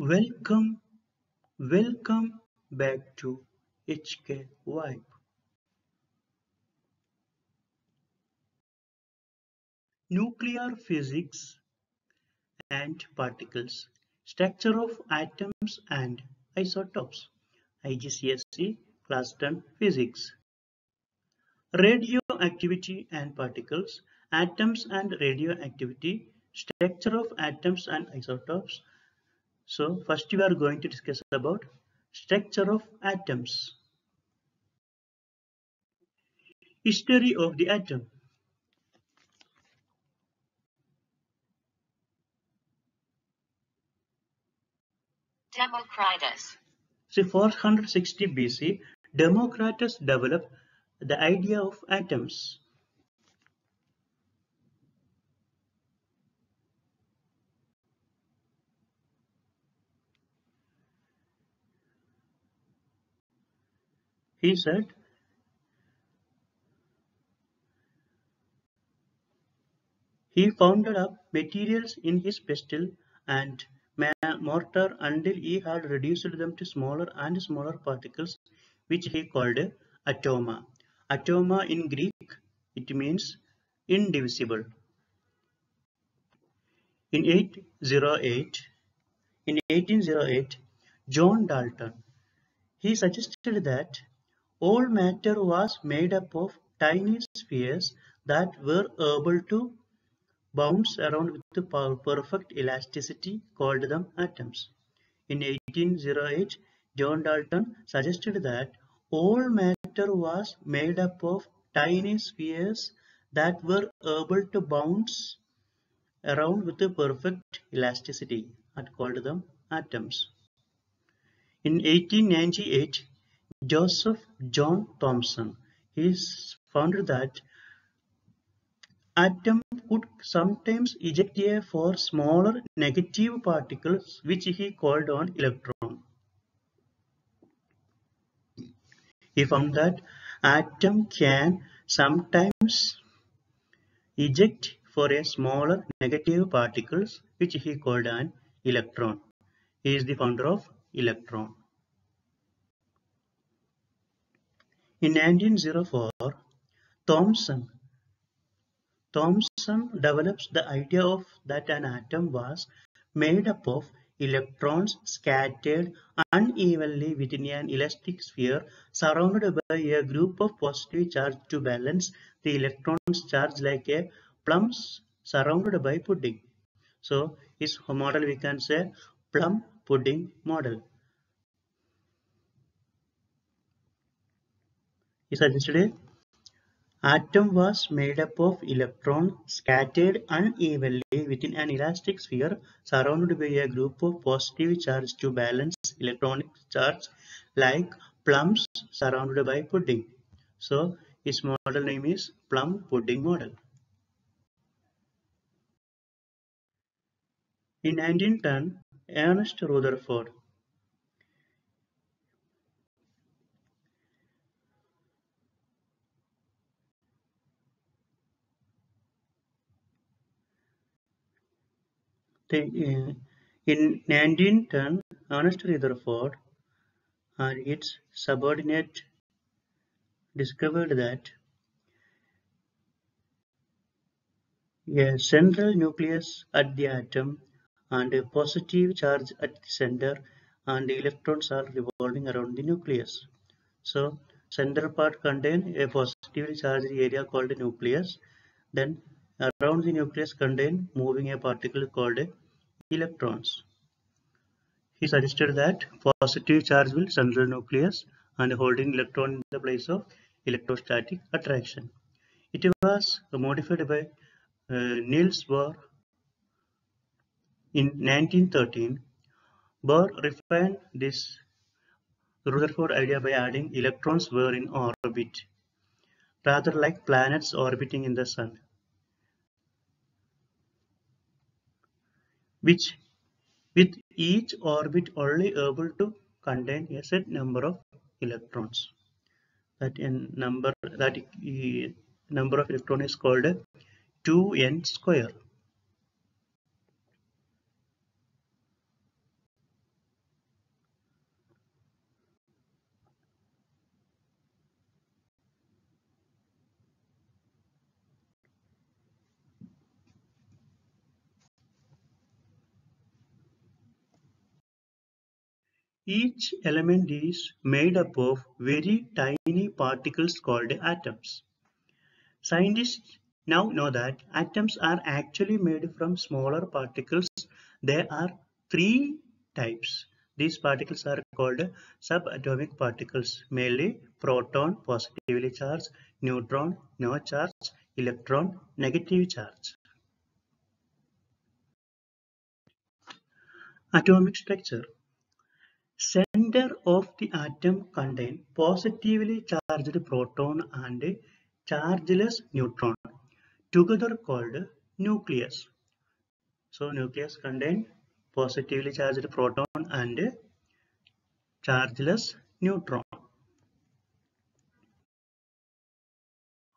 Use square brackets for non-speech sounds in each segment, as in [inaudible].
Welcome, welcome back to HK Vibe. Nuclear physics and particles, structure of atoms and isotopes, IGCSE class 10 physics. Radioactivity and particles, atoms and radioactivity, structure of atoms and isotopes, so first we are going to discuss about structure of atoms. History of the atom. Democritus. See 460 BC, Democritus developed the idea of atoms. He said, he founded up materials in his pestle and mortar until he had reduced them to smaller and smaller particles, which he called atoma. Atoma in Greek, it means indivisible. In 808, in 1808, John Dalton, he suggested that all matter was made up of tiny spheres that were able to bounce around with the perfect elasticity called them atoms. In 1808, John Dalton suggested that all matter was made up of tiny spheres that were able to bounce around with the perfect elasticity and called them atoms. In 1898, Joseph John Thomson. He found that atom could sometimes eject a for smaller negative particles which he called an electron. He found that atom can sometimes eject for a smaller negative particles which he called an electron. He is the founder of electron. In 1904, Thomson Thomson develops the idea of that an atom was made up of electrons scattered unevenly within an elastic sphere surrounded by a group of positive charge to balance the electrons charge like a plum surrounded by pudding. So his model we can say plum pudding model. He suggested atom was made up of electrons scattered unevenly within an elastic sphere surrounded by a group of positive charge to balance electronic charge like plums surrounded by pudding. So his model name is plum pudding model. In 1910, Ernest Rutherford Uh, in 1910, Ernest Rutherford and its subordinate discovered that a central nucleus at the atom and a positive charge at the center and the electrons are revolving around the nucleus. So center part contain a positively charged area called nucleus. Then around the nucleus contain moving a particle called electrons. He suggested that positive charge will central nucleus and holding electron in the place of electrostatic attraction. It was modified by uh, Niels Bohr in 1913. Bohr refined this Rutherford idea by adding electrons were in orbit, rather like planets orbiting in the sun. Which with each orbit only able to contain a set number of electrons. That number that number of electron is called 2n square. Each element is made up of very tiny particles called atoms. Scientists now know that atoms are actually made from smaller particles. There are three types. These particles are called subatomic particles, mainly proton, positively charged, neutron, no charge, electron, negative charge. Atomic structure. Center of the atom contain positively charged proton and chargeless neutron, together called nucleus. So nucleus contain positively charged proton and chargeless neutron.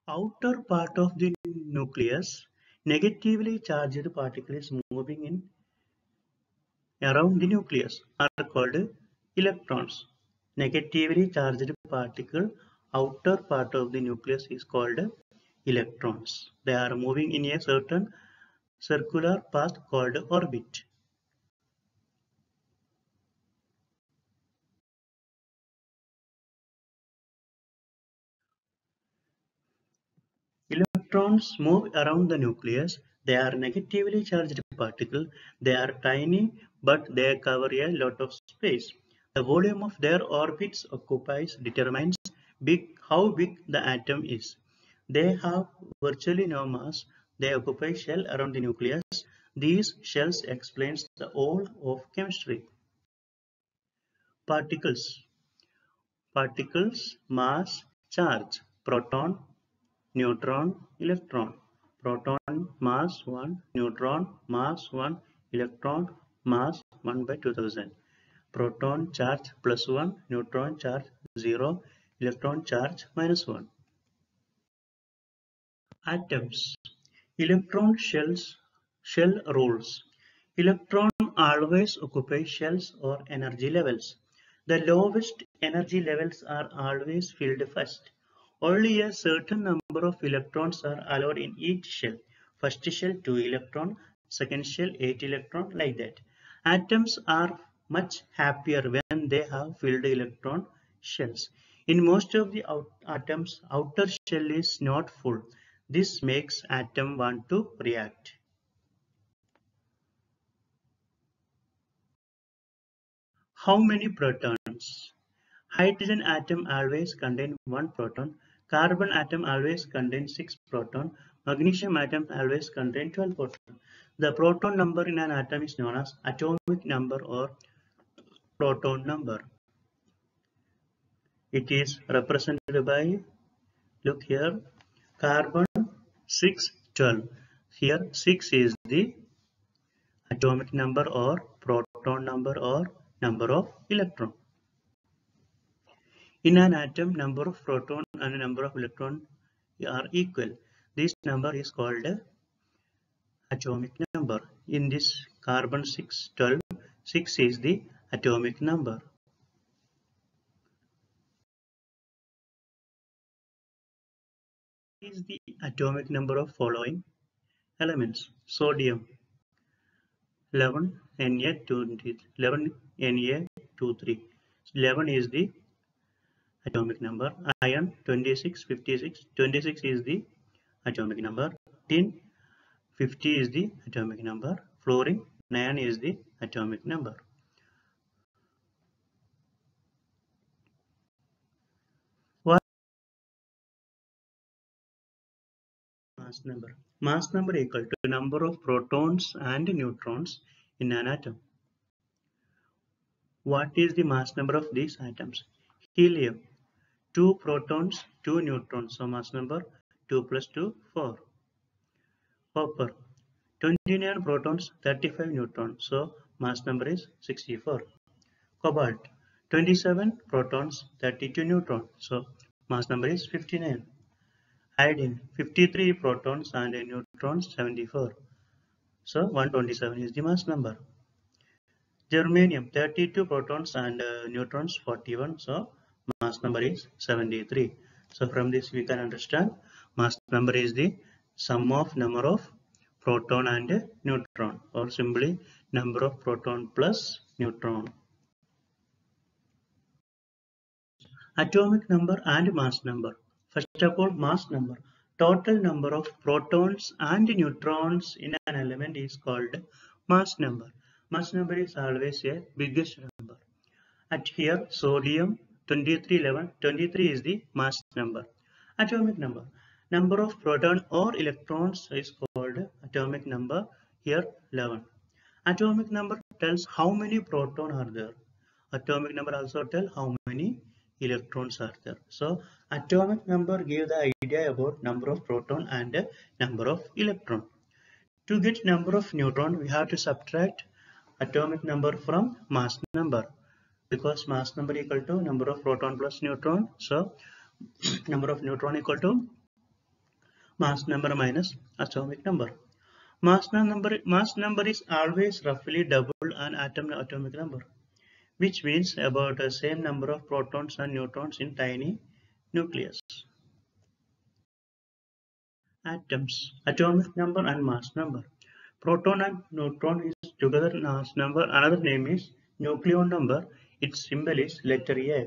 Outer part of the nucleus, negatively charged particles moving in around the nucleus are called electrons. Negatively charged particle outer part of the nucleus is called electrons. They are moving in a certain circular path called orbit. Electrons move around the nucleus. They are negatively charged particle. They are tiny but they cover a lot of space. The volume of their orbits occupies determines big how big the atom is. They have virtually no mass. They occupy shell around the nucleus. These shells explains the whole of chemistry. Particles. Particles, mass, charge, proton, neutron, electron. Proton mass 1, neutron mass 1, electron mass 1 by 2000. Proton charge plus 1, neutron charge 0, electron charge minus 1. Atoms. Electron shells, shell rules. Electron always occupy shells or energy levels. The lowest energy levels are always filled first. Only a certain number of electrons are allowed in each shell. First shell 2 electron, second shell 8 electron like that. Atoms are much happier when they have filled electron shells. In most of the out atoms, outer shell is not full. This makes atom want to react. How many protons? Hydrogen atom always contain one proton. Carbon atom always contains 6 proton. Magnesium atom always contain 12 proton. The proton number in an atom is known as atomic number or proton number. It is represented by, look here, carbon 6, 12. Here 6 is the atomic number or proton number or number of electron. In an atom, number of proton and number of electron are equal. This number is called atomic number. In this carbon 6, 12, 6 is the atomic number. is the atomic number of following elements? Sodium. 11 Na2 11 Na23 11 is the atomic number. Iron 26 56 26 is the atomic number. Tin 50 is the atomic number. Fluorine 9 is the atomic number what mass number. Mass number equal to number of protons and neutrons in an atom. What is the mass number of these atoms? Helium. 2 protons 2 neutrons. So mass number 2 plus 2 4 copper. 29 protons 35 neutrons. So mass number is 64 cobalt. 27 protons 32 neutrons. So mass number is 59 iodine 53 protons and neutrons 74 so 127 is the mass number. Germanium 32 protons and uh, neutrons 41 so mass number is 73 so from this we can understand mass number is the sum of number of proton and neutron or simply number of proton plus neutron. Atomic number and mass number. First of all, mass number. Total number of protons and neutrons in an element is called mass number. Mass number is always a biggest number. At here, sodium 2311, 23 is the mass number. Atomic number. Number of proton or electrons is called atomic number. Here 11. Atomic number tells how many proton are there. Atomic number also tell how many electrons are there. So atomic number give the idea about number of proton and number of electron. To get number of neutron, we have to subtract atomic number from mass number because mass number equal to number of proton plus neutron. So [clears throat] number of neutron equal to mass number minus atomic number. Mass number mass number is always roughly double an atom atomic number which means about the same number of protons and neutrons in tiny nucleus. Atoms, atomic number and mass number. Proton and neutron is together mass number. Another name is nucleon number. Its symbol is letter A.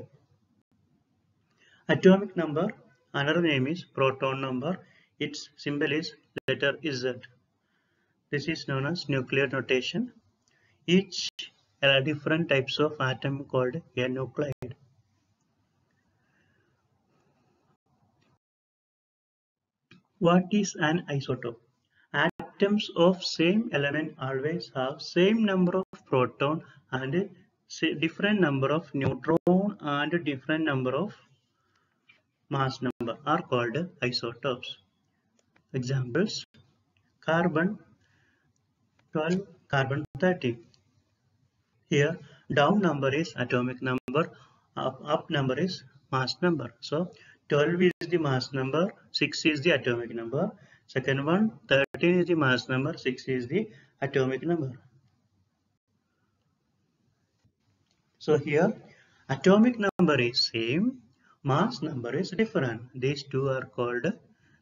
Atomic number, another name is proton number. Its symbol is letter Z. This is known as nuclear notation. Each there are different types of atom called a nuclide. What is an isotope? Atoms of same element always have same number of proton and different number of neutron and different number of mass number are called isotopes. Examples carbon 12 carbon 30 here down number is atomic number, up, up number is mass number. So 12 is the mass number, 6 is the atomic number. Second one, 13 is the mass number, 6 is the atomic number. So here atomic number is same, mass number is different. These two are called,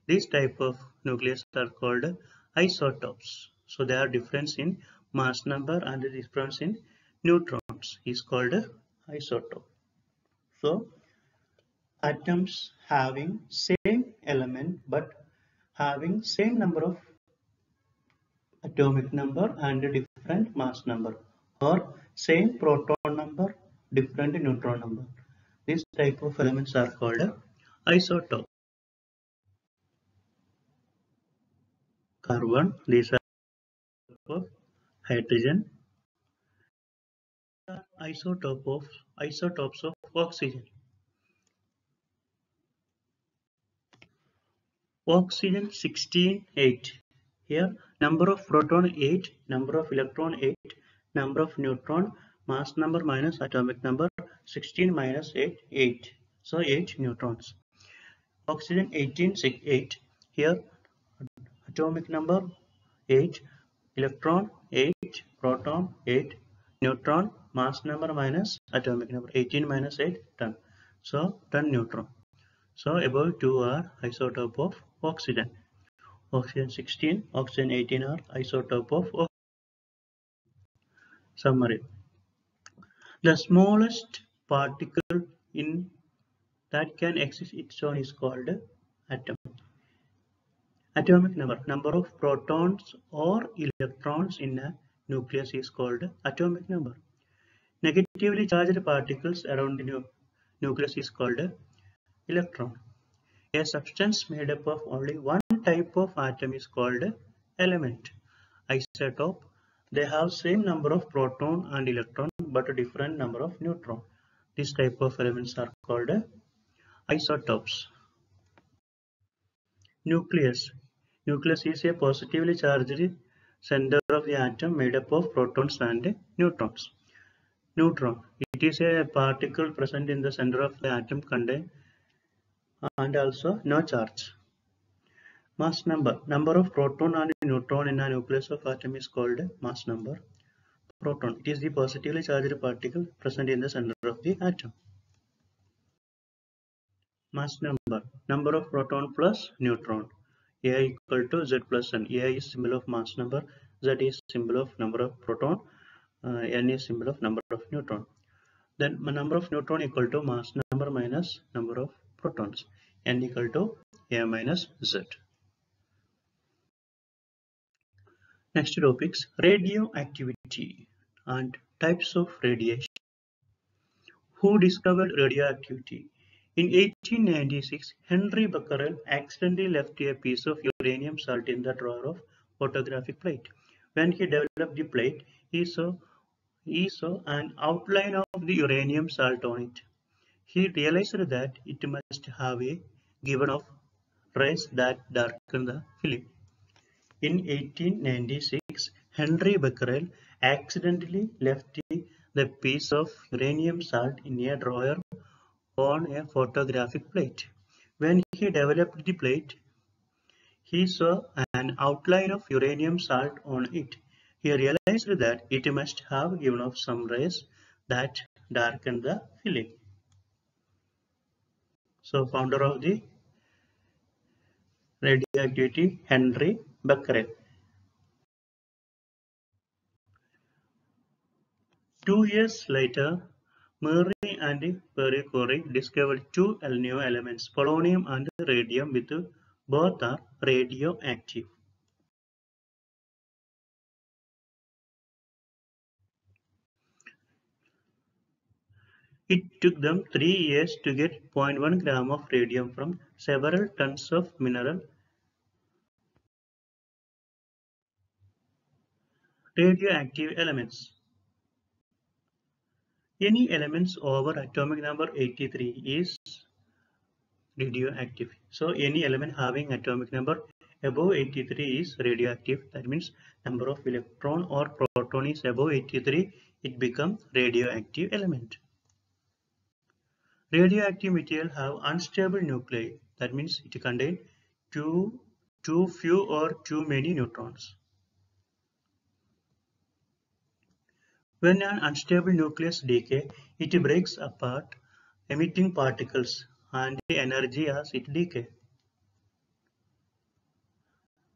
these type of nucleus are called isotopes. So they are difference in mass number and the difference in neutrons is called a isotope. So atoms having same element but having same number of atomic number and different mass number or same proton number different neutron number. This type of elements are called isotope. Carbon, these are hydrogen, of isotopes of oxygen. Oxygen 16 8. Here number of proton 8, number of electron 8, number of neutron, mass number minus atomic number 16 minus 8 8. So 8 neutrons. Oxygen 18 6 8. Here atomic number 8, electron 8, proton 8, neutron mass number minus atomic number 18 minus 8 10 so 10 neutron. So above two are isotope of oxygen. Oxygen 16 oxygen 18 are isotope of oxygen. summary. The smallest particle in that can exist its own is called atom. Atomic number number of protons or electrons in a nucleus is called atomic number Negatively charged particles around the nu nucleus is called electron. A substance made up of only one type of atom is called element. Isotope. They have same number of proton and electron but a different number of neutron. This type of elements are called isotopes. Nucleus. Nucleus is a positively charged center of the atom made up of protons and neutrons. Neutron. It is a particle present in the center of the atom contain and also no charge. Mass number. Number of proton and neutron in a nucleus of atom is called mass number. Proton. It is the positively charged particle present in the center of the atom. Mass number. Number of proton plus neutron. A equal to Z plus N. A is symbol of mass number. Z is symbol of number of proton Uh, n is symbol of number of neutron then number of neutron equal to mass number minus number of protons n equal to a minus z. Next topics radioactivity and types of radiation. Who discovered radioactivity? In 1896, Henry Becquerel accidentally left a piece of uranium salt in the drawer of photographic plate. When he developed the plate, he saw, he saw an outline of the uranium salt on it. He realized that it must have a given off rays that darken the film. In 1896, Henry Becquerel accidentally left the piece of uranium salt in a drawer on a photographic plate. When he developed the plate, he saw an outline of uranium salt on it. He realized that it must have given off some rays that darken the film. So founder of the radioactivity Henry Becquerel. Two years later, Marie and Pierre Curie discovered two new elements, polonium and radium, with both are radioactive. It took them three years to get 0.1 gram of radium from several tons of mineral radioactive elements. Any elements over atomic number 83 is radioactive. So any element having atomic number above 83 is radioactive. That means number of electron or proton is above 83, it becomes radioactive element. Radioactive material have unstable nuclei. That means it contain too, too few or too many neutrons. When an unstable nucleus decay, it breaks apart, emitting particles and energy as it decay.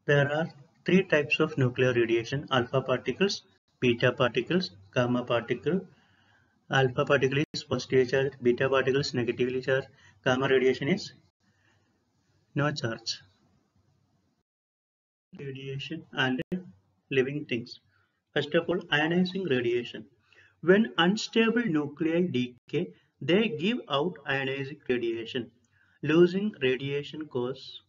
There are three types of nuclear radiation, alpha particles, beta particles, gamma particle. Alpha particle is positively charged, beta particle is negatively charged, gamma radiation is no charge. Radiation and living things. First of all, ionizing radiation. When unstable nuclei decay, they give out ionizing radiation. Losing radiation cause,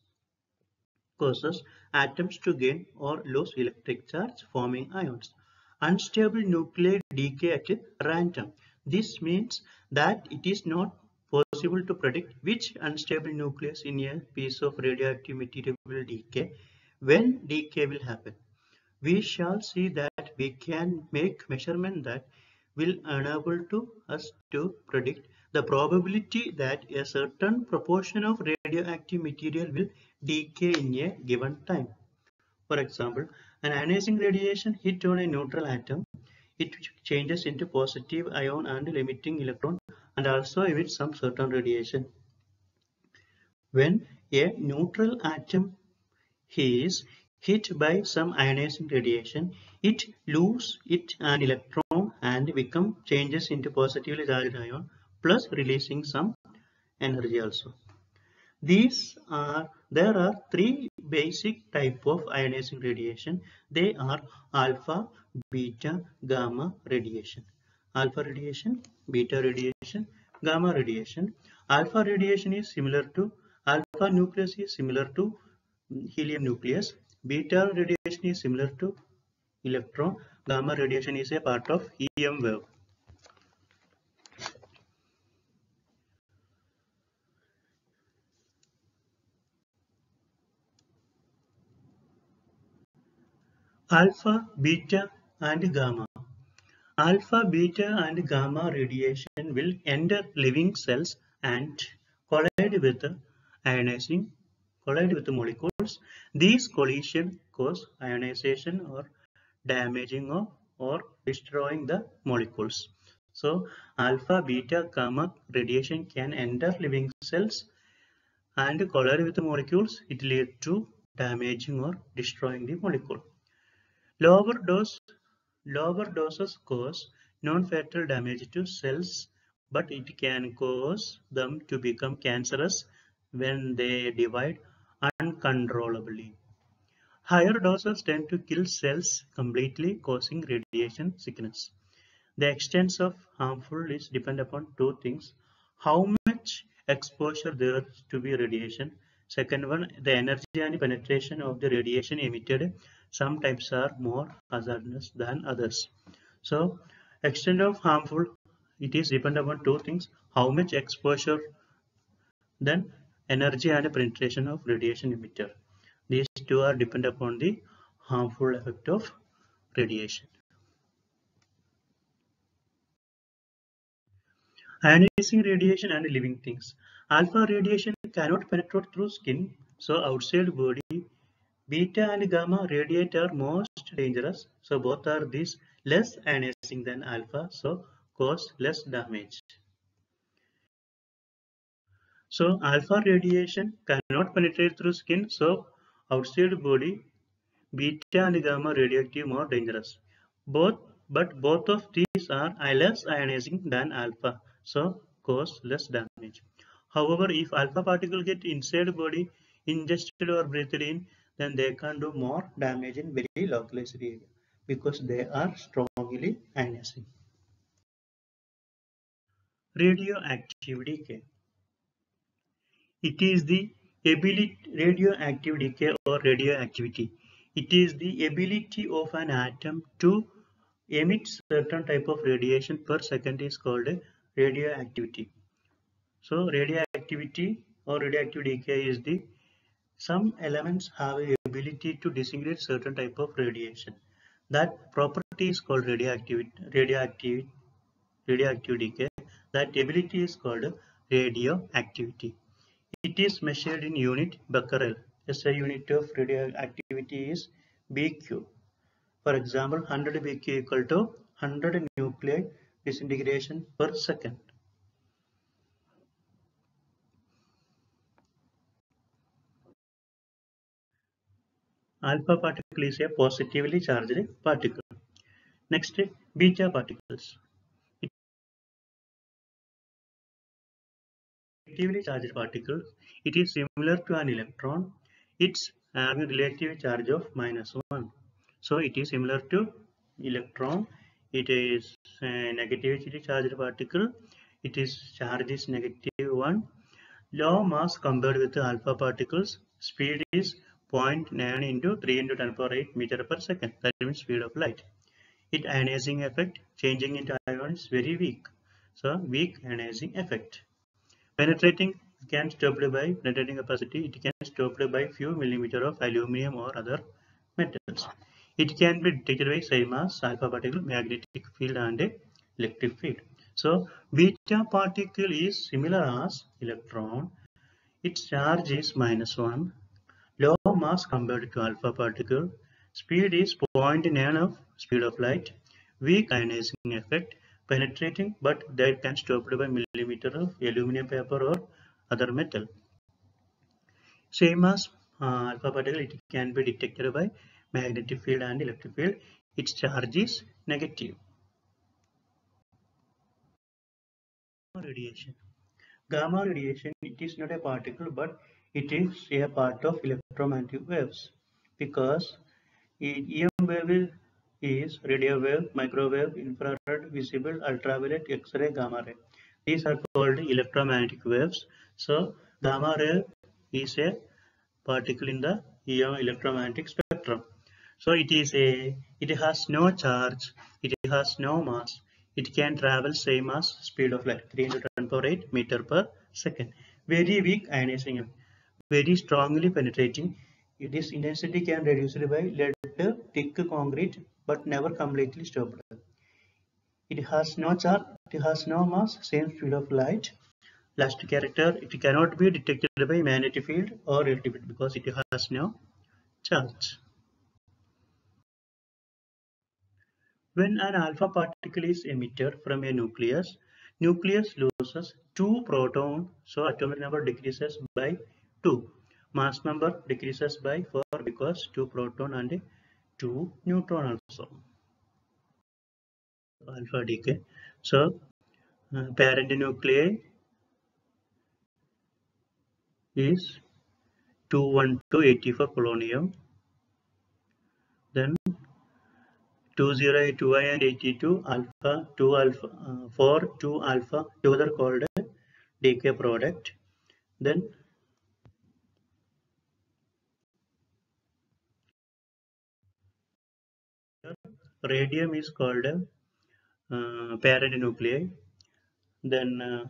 causes atoms to gain or lose electric charge, forming ions. Unstable nuclei decay at random. This means that it is not possible to predict which unstable nucleus in a piece of radioactive material will decay, when decay will happen. We shall see that we can make measurement that will enable to us to predict the probability that a certain proportion of radioactive material will decay in a given time. For example, an ionizing radiation hit on a neutral atom, it changes into positive ion and limiting electron and also emits some certain radiation. When a neutral atom is hit by some ionizing radiation, it loses it an electron and become changes into positively charged ion plus releasing some energy also. These are there are three basic type of ionizing radiation. They are alpha, beta, gamma radiation. Alpha radiation, beta radiation, gamma radiation. Alpha radiation is similar to alpha nucleus is similar to helium nucleus. Beta radiation is similar to electron. Gamma radiation is a part of EM wave. Alpha, beta and gamma. Alpha, beta and gamma radiation will enter living cells and collide with ionizing collide with the molecules. These collision cause ionization or damaging or, or destroying the molecules. So alpha, beta, gamma radiation can enter living cells and collide with the molecules. It leads to damaging or destroying the molecule. Lower dose, lower doses cause non-fatal damage to cells but it can cause them to become cancerous when they divide uncontrollably. Higher doses tend to kill cells completely, causing radiation sickness. The extent of harmful is depend upon two things. How much exposure there is to be radiation. Second one, the energy and penetration of the radiation emitted. Some types are more hazardous than others. So, extent of harmful, it is depend upon two things. How much exposure, then energy and penetration of radiation emitter. These two are depend upon the harmful effect of radiation. Ionizing radiation and living things. Alpha radiation cannot penetrate through skin, so outside body. Beta and gamma radiate are most dangerous, so both are these less ionizing than alpha, so cause less damage. So alpha radiation cannot penetrate through skin, so outside body, beta and gamma radioactive more dangerous. Both, but both of these are less ionizing than alpha, so cause less damage. However, if alpha particle get inside body, ingested or breathed in, then they can do more damage in very localized area because they are strongly ionizing. Radioactive decay. It is the ability radioactive decay or radioactivity. It is the ability of an atom to emit certain type of radiation per second is called radioactivity. So radioactivity or radioactive decay is the some elements have a ability to disintegrate certain type of radiation. That property is called radioactive radioactive radioactive decay. That ability is called radioactivity. It is measured in unit becquerel. SI unit of radioactivity is BQ. For example, 100 BQ equal to 100 nuclei disintegration per second. Alpha particle is a positively charged particle. Next, beta particles. Negatively charged particle. It is similar to an electron. It's having relative charge of minus 1. So it is similar to electron. It is a negatively charged particle. It is charge is negative 1. Low mass compared with alpha particles. Speed is 0.9 into 3 into 10 power 8 meter per second. That means speed of light. It ionizing effect changing into ion is very weak. So weak ionizing effect. Penetrating can stopped by penetrating capacity. It can stopped by few millimeter of aluminum or other metals. It can be detected by same as alpha particle, magnetic field and electric field. So beta particle is similar as electron. Its charge is minus 1 low mass compared to alpha particle. Speed is 0.9 of speed of light. Weak ionizing effect, penetrating, but that can stopped by millimeter of aluminum paper or other metal. Same as uh, alpha particle, it can be detected by magnetic field and electric field. Its charge is negative. Gamma Radiation. Gamma radiation, it is not a particle, but it is a part of electromagnetic waves because EM wave is radio wave, microwave, infrared, visible, ultraviolet, X-ray, gamma ray. These are called electromagnetic waves. So gamma ray is a particle in the EM electromagnetic spectrum. So it is a it has no charge, it has no mass. It can travel same as speed of light 310 power 8 meter per second. Very weak ionizing very strongly penetrating. Its intensity can reduced by lead thick concrete but never completely stopped. It has no charge, it has no mass, same speed of light. Last character, it cannot be detected by magnetic field or electric because it has no charge. When an alpha particle is emitted from a nucleus, nucleus loses two protons, so atomic number decreases by 2. Mass number decreases by 4 because 2 proton and 2 neutron also. Alpha decay. So uh, parent nuclei is 212 for polonium then 208 2i and 82 alpha 2 alpha uh, 4 2 alpha together called decay product then radium is called a uh, parent nuclei then uh,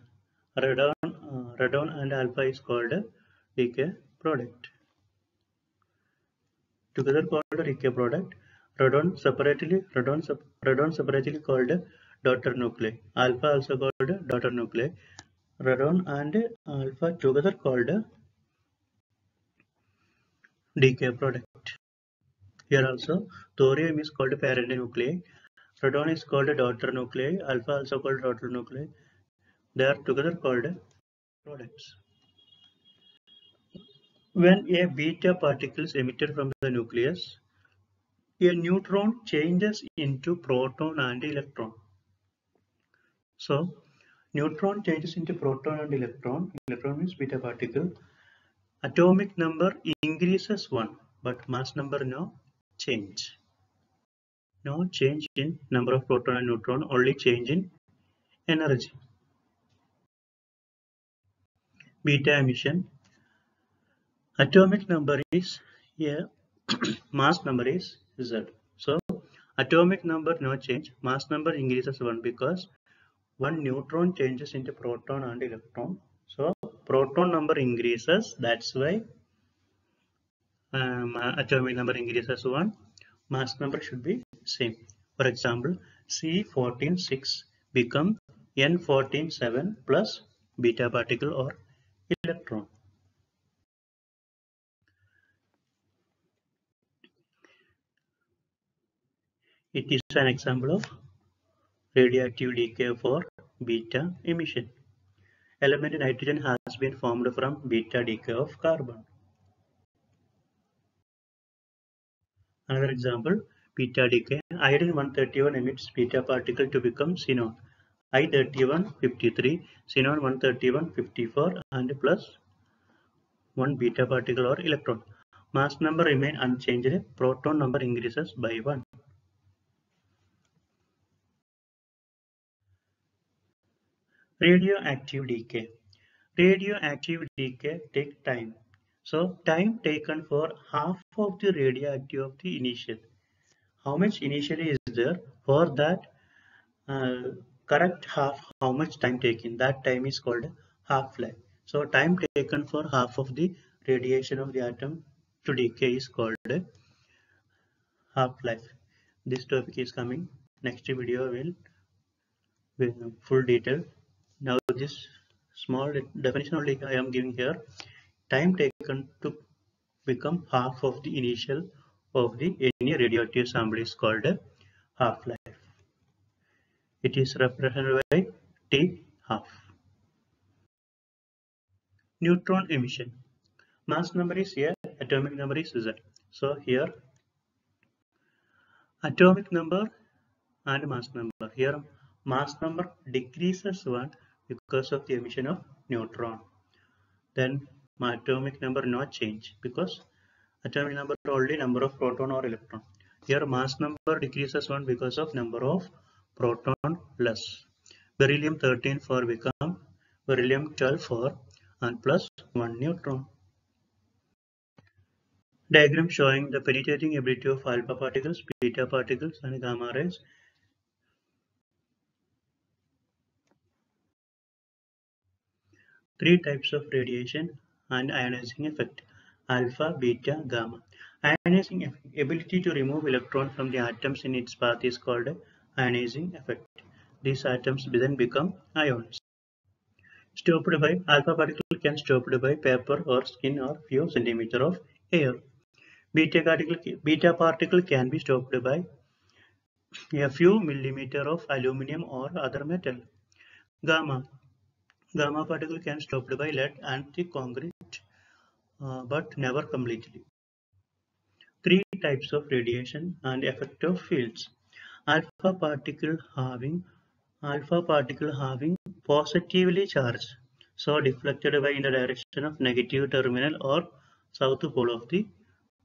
radon uh, radon and alpha is called a decay product. Together called a decay product radon separately radon radon separately called daughter nuclei. Alpha also called daughter nuclei. Radon and alpha together called decay product here also thorium is called parent nuclei radon is called daughter nuclei alpha also called daughter nuclei. They are together called products. When a beta particle is emitted from the nucleus a neutron changes into proton and electron. So neutron changes into proton and electron. Electron means beta particle. Atomic number increases one but mass number no change. No change in number of proton and neutron only change in energy. Beta emission. Atomic number is here. [coughs] Mass number is z. So atomic number no change. Mass number increases one because one neutron changes into proton and electron. So proton number increases. That's why um, atomic number increases as one mass number should be same. For example c146 become n147 plus beta particle or electron. It is an example of radioactive decay for beta emission. Element nitrogen has been formed from beta decay of carbon Another example, beta decay. Iodine 131 emits beta particle to become xenon. I31 53, xenon 131 54 and plus 1 beta particle or electron. Mass number remain unchanged, proton number increases by 1. Radioactive decay. Radioactive decay take time. So time taken for half of the radioactive of the initial. How much initially is there? For that uh, correct half, how much time taken? That time is called half-life. So time taken for half of the radiation of the atom to decay is called half-life. This topic is coming. Next video will with full detail. Now this small definition only I am giving here time taken to become half of the initial of the any radioactive sample is called a half-life. It is represented by T half. Neutron emission. Mass number is here, atomic number is Z. So here atomic number and mass number. Here mass number decreases one because of the emission of neutron. Then atomic number not change because atomic number only number of proton or electron. Here mass number decreases one because of number of proton less. Beryllium 13 for become beryllium 12 for and plus 1 neutron. Diagram showing the penetrating ability of alpha particles, beta particles and gamma rays. Three types of radiation and ionizing effect alpha, beta, gamma. Ionizing ability to remove electron from the atoms in its path is called ionizing effect. These atoms then become ions. Stopped by alpha particle can stopped by paper or skin or few centimeter of air. Beta particle, beta particle can be stopped by a few millimeter of aluminum or other metal. Gamma Gamma particle can stopped by lead and the concrete, uh, but never completely. Three types of radiation and effective fields. Alpha particle having alpha particle having positively charged, so deflected by in the direction of negative terminal or south pole of the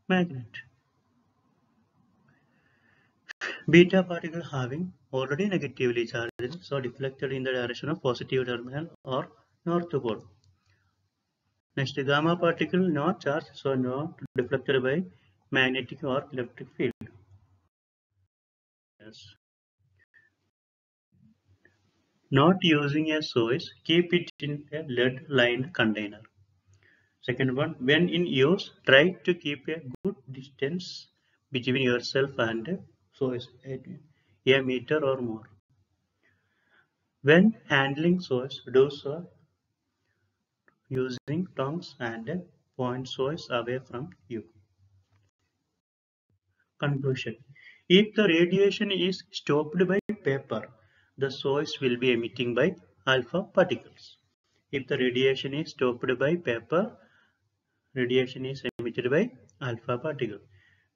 magnet. Beta particle having already negatively charged, so deflected in the direction of positive terminal or north pole. Next, gamma particle not charged, so not deflected by magnetic or electric field. Yes. Not using a source, keep it in a lead lined container. Second one, when in use, try to keep a good distance between yourself and source, a meter or more. When handling source, do so using tongs and a point source away from you. Conclusion. If the radiation is stopped by paper, the source will be emitting by alpha particles. If the radiation is stopped by paper, radiation is emitted by alpha particle.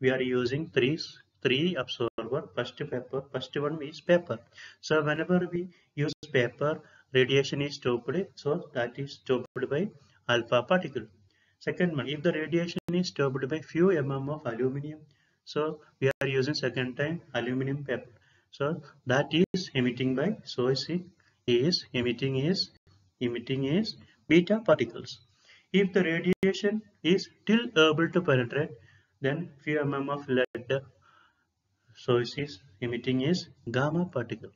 We are using three three absorber. First paper, first one is paper. So whenever we use paper, radiation is stopped. So that is stopped by alpha particle. Second one, if the radiation is stopped by few mm of aluminum, so we are using second time aluminum paper. So that is emitting by source is emitting is emitting is beta particles. If the radiation is still able to penetrate, then few mm of lead so is emitting is gamma particle.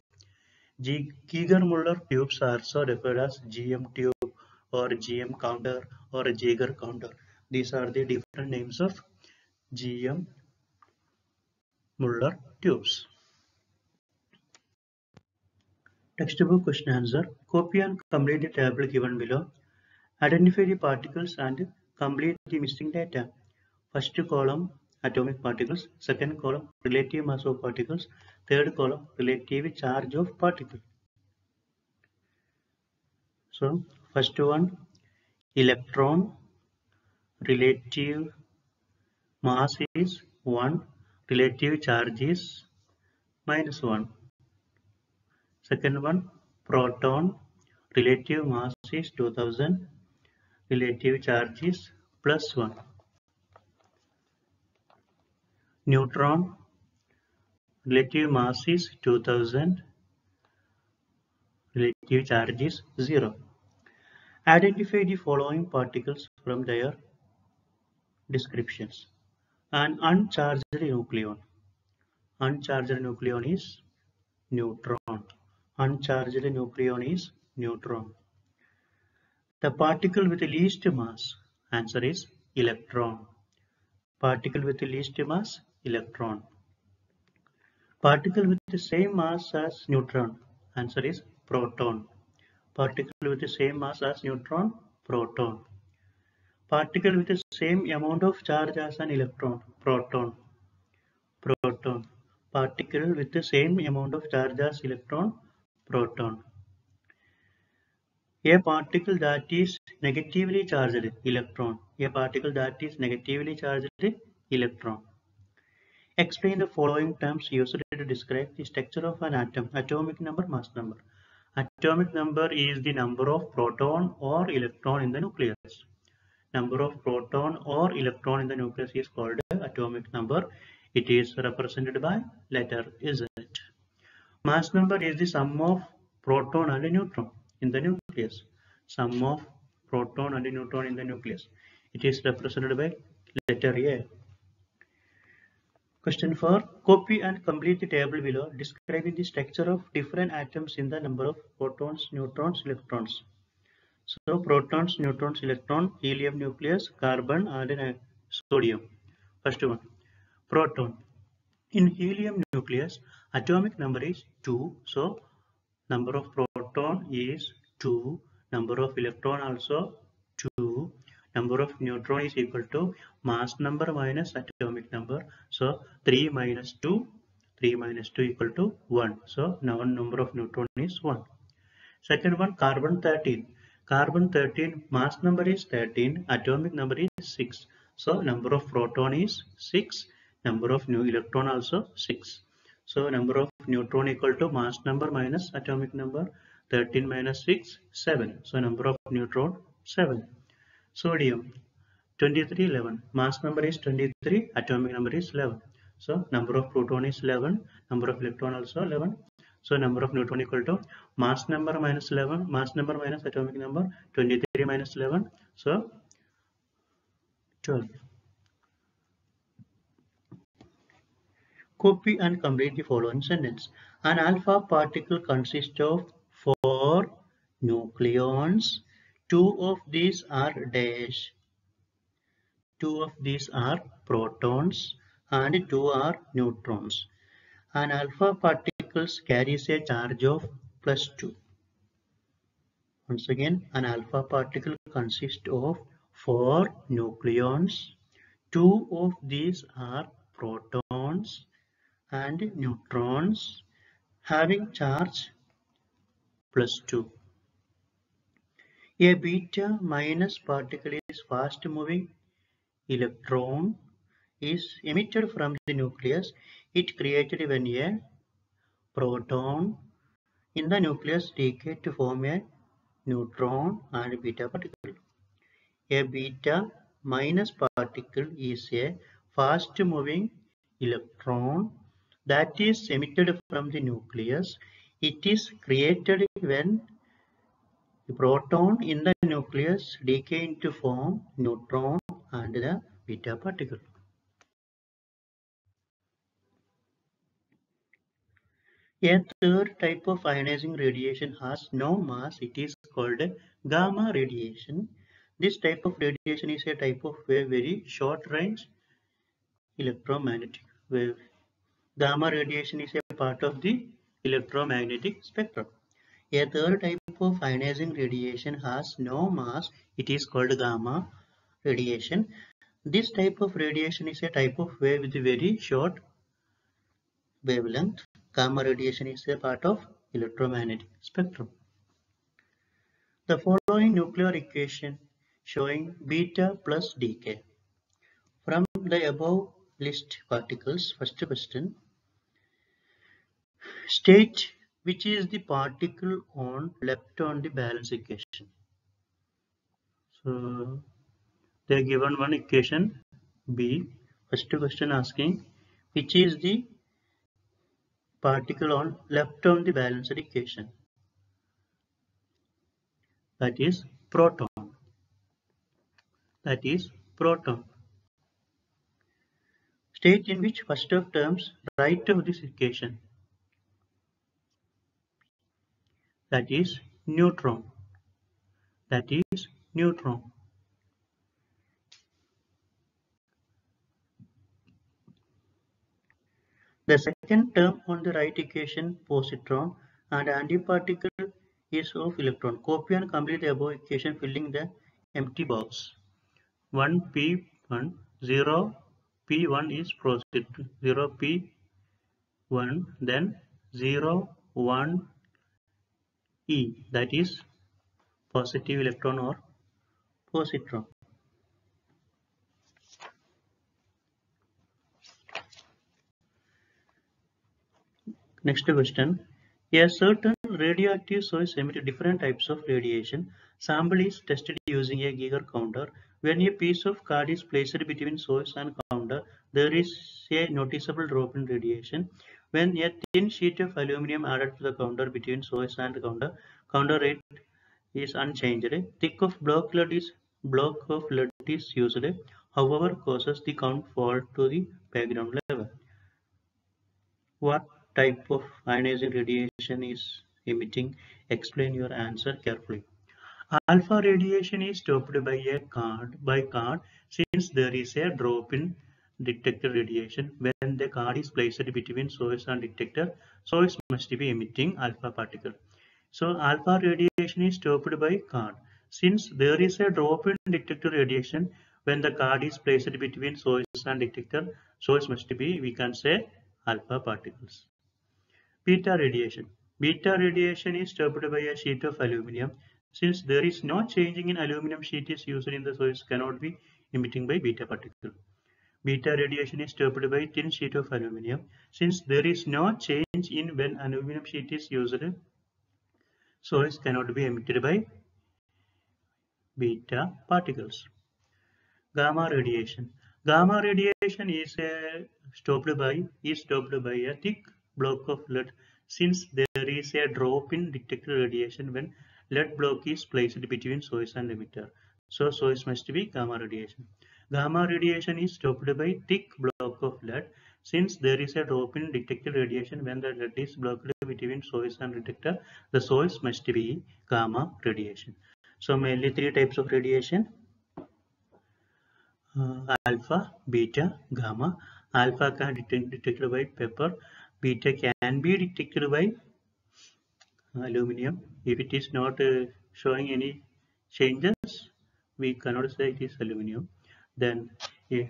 Geiger-Muller tubes are also referred as GM tube or GM counter or Geiger counter. These are the different names of GM Muller tubes. Textbook question answer. Copy and complete the table given below. Identify the particles and complete the missing data. First column atomic particles, second column relative mass of particles, third column relative charge of particle. So first one electron relative mass is 1 relative charge is minus 1 second one proton relative mass is 2000 relative charge is plus 1 neutron relative mass is 2000 relative charge is 0 identify the following particles from their descriptions. An uncharged nucleon. Uncharged nucleon is neutron. Uncharged nucleon is neutron. The particle with the least mass answer is electron. Particle with the least mass electron particle with the same mass as neutron. Answer is proton. Particle with the same mass as neutron proton. Particle with the same amount of charge as an electron proton. Proton. Particle with the same amount of charge as electron proton. A particle that is negatively charged electron. A particle that is negatively charged electron explain the following terms used to describe the structure of an atom atomic number mass number atomic number is the number of proton or electron in the nucleus number of proton or electron in the nucleus is called atomic number. It is represented by letter Z. Mass number is the sum of proton and neutron in the nucleus. Sum of proton and neutron in the nucleus. It is represented by letter A. Question 4. Copy and complete the table below describing the structure of different atoms in the number of protons, neutrons, electrons. So protons, neutrons, electron, helium nucleus, carbon and sodium. First one, proton. In helium nucleus, atomic number is 2. So number of proton is 2. Number of electron also 2. Number of neutron is equal to mass number minus atomic number. So 3 minus 2, 3 minus 2 equal to 1. So now number of neutron is 1. Second one, carbon 13 Carbon 13, mass number is 13, atomic number is 6. So number of proton is 6, number of new electron also 6. So number of neutron equal to mass number minus atomic number 13 minus 6 7 so number of neutron 7 sodium 23 11 mass number is 23 atomic number is 11 so number of proton is 11 number of electron also 11 so number of neutron equal to mass number minus 11 mass number minus atomic number 23 minus 11 so 12 Copy and complete the following sentence. An alpha particle consists of four nucleons. Two of these are dash. Two of these are protons and two are neutrons. An alpha particle carries a charge of plus 2. Once again, an alpha particle consists of four nucleons. Two of these are protons and neutrons having charge plus 2. A beta minus particle is fast moving electron is emitted from the nucleus. It created when a proton in the nucleus decay to form a neutron and beta particle. A beta minus particle is a fast moving electron that is emitted from the nucleus. It is created when the proton in the nucleus decay into form neutron and the beta particle. A third type of ionizing radiation has no mass. It is called gamma radiation. This type of radiation is a type of wave, very short range electromagnetic wave Gamma radiation is a part of the electromagnetic spectrum. A third type of ionizing radiation has no mass. It is called gamma radiation. This type of radiation is a type of wave with very short wavelength. Gamma radiation is a part of electromagnetic spectrum. The following nuclear equation showing beta plus decay. From the above list particles, first question, State which is the particle on left on the balance equation. So they are given one equation B. First question asking which is the particle on left on the balanced equation. That is proton. That is proton. State in which first of terms right of this equation that is neutron that is neutron the second term on the right equation positron and antiparticle is of electron copy and complete the above equation filling the empty box 1 p1 0 p1 is positron 0 p1 then 0 1 E that is positive electron or positron. Next question. A certain radioactive source emits different types of radiation. Sample is tested using a Geiger counter. When a piece of card is placed between source and counter, there is a noticeable drop in radiation. When a thin sheet of aluminum added to the counter between source and counter, counter rate is unchanged. Thick of block lead is block of lead is used, however causes the count fall to the background level. What type of ionizing radiation is emitting? Explain your answer carefully. Alpha radiation is stopped by a card by card since there is a drop in detector radiation. When the card is placed between source and detector, source must be emitting alpha particle. So alpha radiation is stopped by card. Since there is a drop in detector radiation when the card is placed between source and detector, source must be, we can say, alpha particles. Beta radiation. Beta radiation is stopped by a sheet of aluminum. Since there is no changing in aluminum sheet is used in the source cannot be emitting by beta particle. Beta radiation is stopped by thin sheet of aluminum. Since there is no change in when aluminum sheet is used, source cannot be emitted by beta particles. Gamma radiation. Gamma radiation is uh, stopped by is stopped by a thick block of lead since there is a drop in detected radiation when lead block is placed between source and emitter. So source must be gamma radiation. Gamma radiation is stopped by thick block of lead since there is a drop in detected radiation when the lead is blocked between source and detector. The source must be gamma radiation. So mainly three types of radiation uh, alpha, beta, gamma. Alpha can be detected by paper, beta can be detected by aluminum. If it is not uh, showing any changes, we cannot say it is aluminum. Then uh,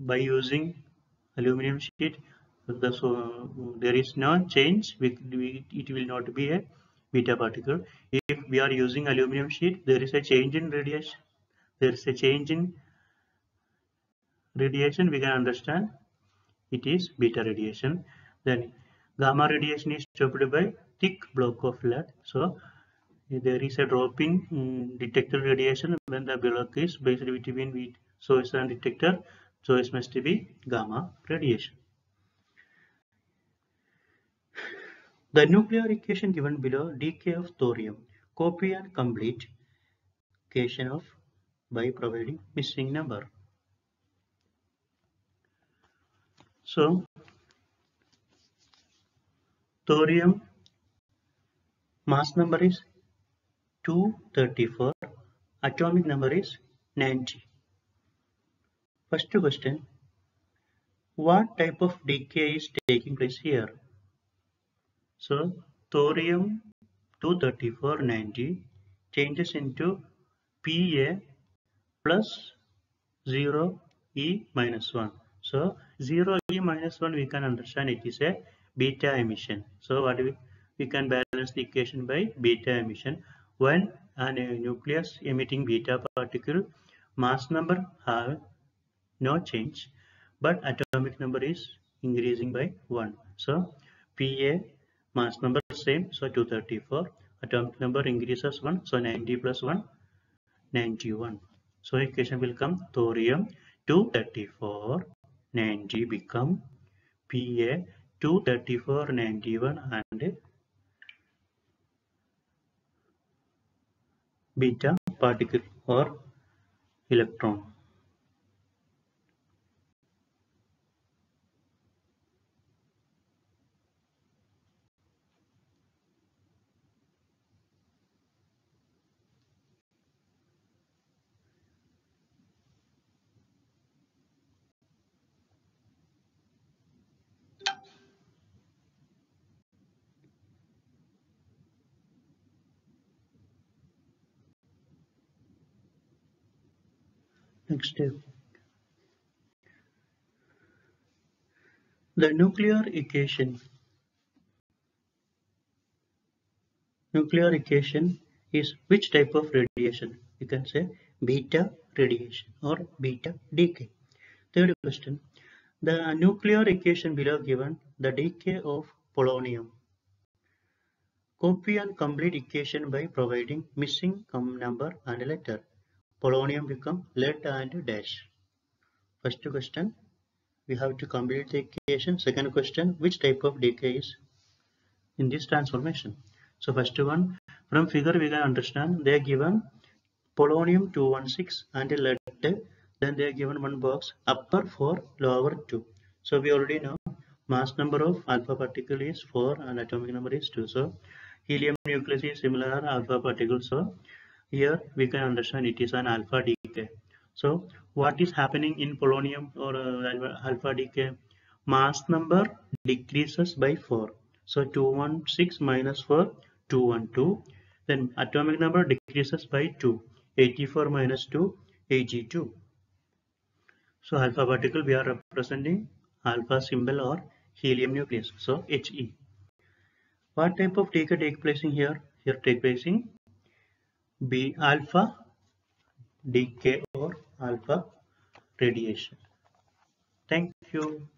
by using aluminum sheet, the, so there is no change. We, it will not be a beta particle. If we are using aluminum sheet, there is a change in radiation. There is a change in radiation we can understand it is beta radiation then gamma radiation is stopped by thick block of lead so there is a drop in um, detector radiation when the block is based between source and detector so it must be gamma radiation. The nuclear equation given below decay of thorium copy and complete equation of by providing missing number. So thorium mass number is 234, atomic number is 90. First question, what type of decay is taking place here? So thorium 23490 changes into Pa plus 0 E minus 1. So 0 E minus 1 we can understand it is a beta emission. So what we, we can balance the equation by beta emission. When a nucleus emitting beta particle mass number have no change but atomic number is increasing by 1. So Pa mass number same so 234 atomic number increases 1 so 90 plus 1 91. So equation will come thorium 234 90 become Pa 234 91 and beta particle or electron. Next step. The nuclear equation. Nuclear equation is which type of radiation? You can say beta radiation or beta decay. Third question. The nuclear equation below given the decay of polonium. Copy and complete equation by providing missing number and letter polonium become lead and dash. First question we have to complete the equation. Second question which type of decay is in this transformation? So first one from figure we can understand they are given polonium 216 and lead then they are given one box upper 4 lower 2 so we already know mass number of alpha particle is 4 and atomic number is 2 so helium nucleus is similar alpha particle so here we can understand it is an alpha decay. So what is happening in polonium or uh, alpha decay? Mass number decreases by 4. So 216 minus 4, 212. Then atomic number decreases by 2. 84 minus 2, 82. So alpha particle we are representing alpha symbol or helium nucleus. So He. What type of decay take place in here? Here take place in B alpha decay or alpha radiation. Thank you.